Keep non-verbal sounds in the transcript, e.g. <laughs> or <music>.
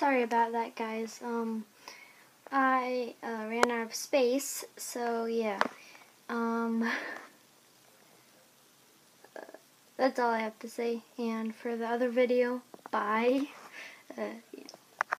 sorry about that, guys. Um, I uh, ran out of space, so yeah. Um, <laughs> that's all I have to say. And for the other video, bye. Uh.